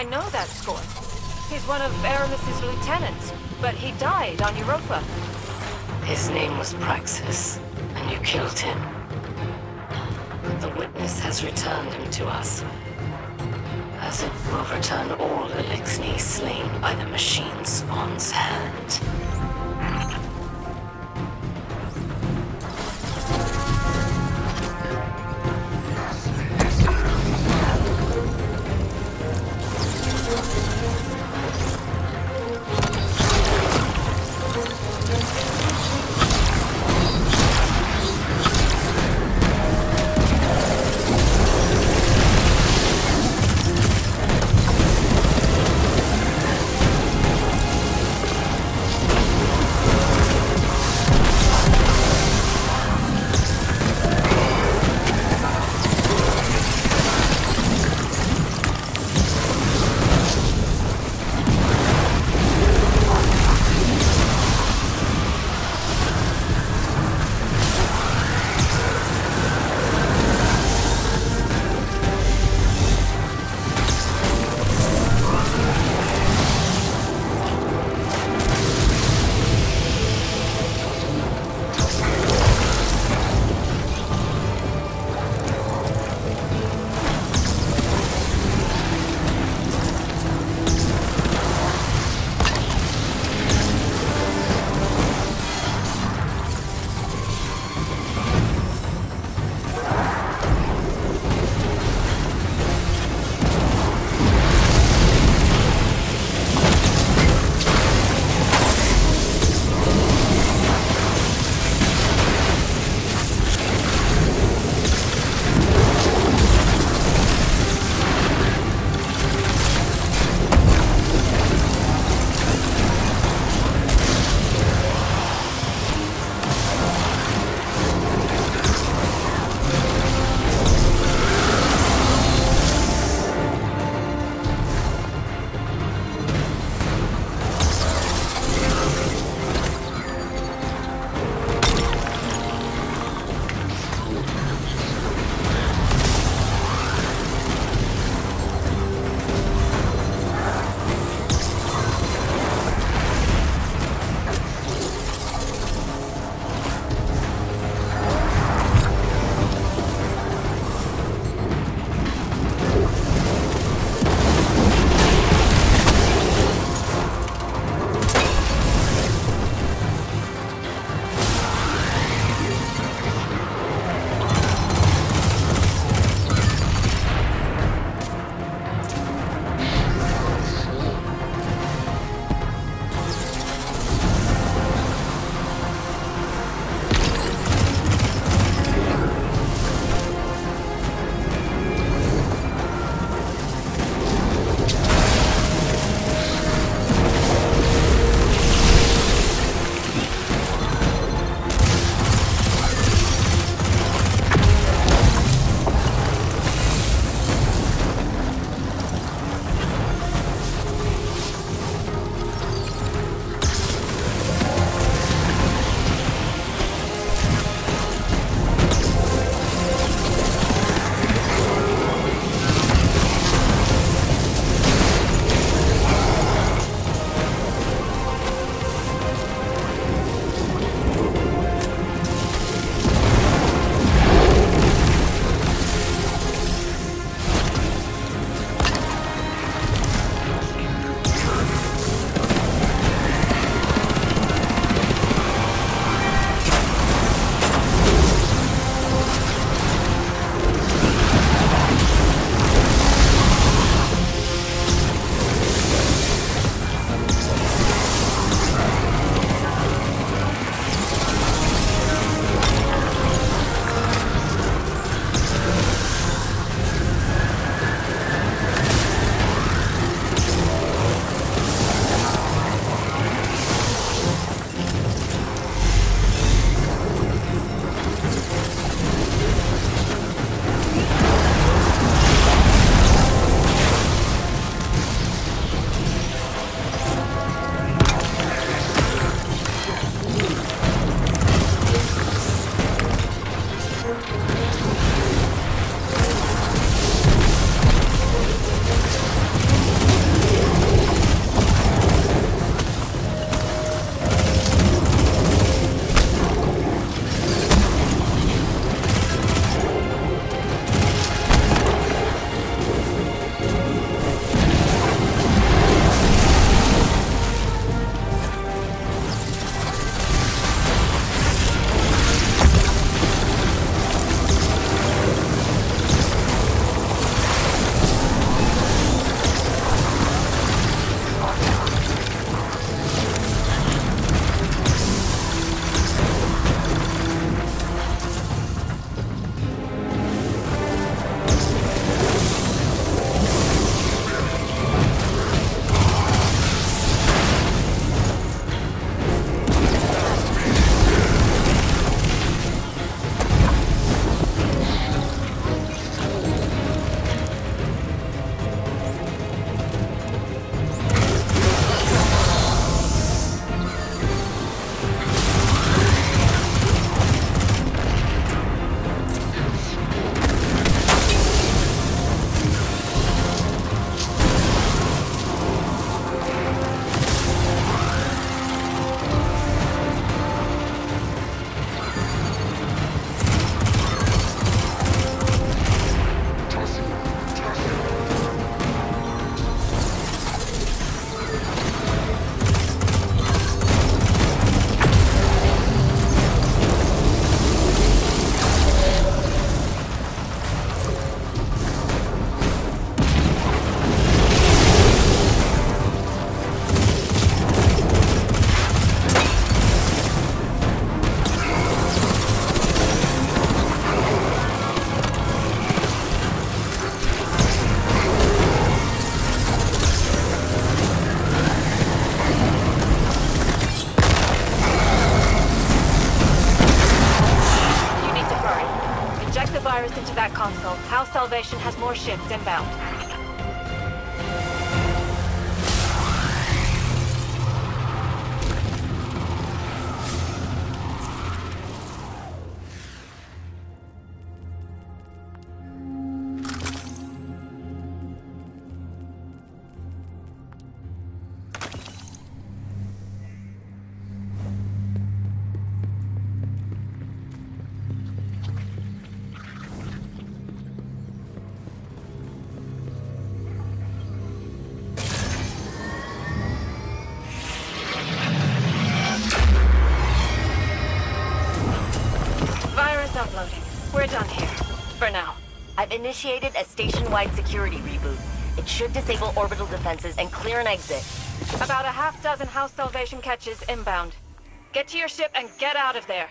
I know that score. He's one of Eramis's lieutenants, but he died on Europa. His name was Praksis, and you killed him. But the witness has returned him to us. As it will return all Eliksni slain by the machine spawn's hand. Salvation has more ships inbound. I've initiated a station-wide security reboot. It should disable orbital defenses and clear an exit. About a half dozen House Salvation ketches inbound. Get to your ship and get out of there.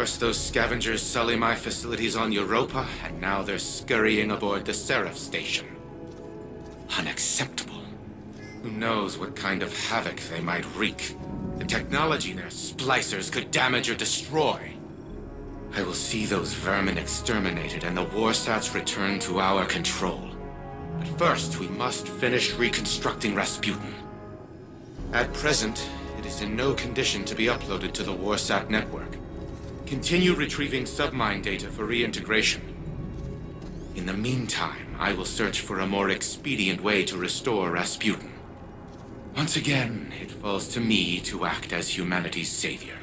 First those scavengers sully my facilities on Europa, and now they're scurrying aboard the Seraph station. Unacceptable. Who knows what kind of havoc they might wreak? The technology their splicers could damage or destroy. I will see those vermin exterminated and the Warsats returned to our control. But first, we must finish reconstructing Rasputin. At present, it is in no condition to be uploaded to the Warsat network. Continue retrieving submind data for reintegration. In the meantime, I will search for a more expedient way to restore Rasputin. Once again, it falls to me to act as humanity's savior.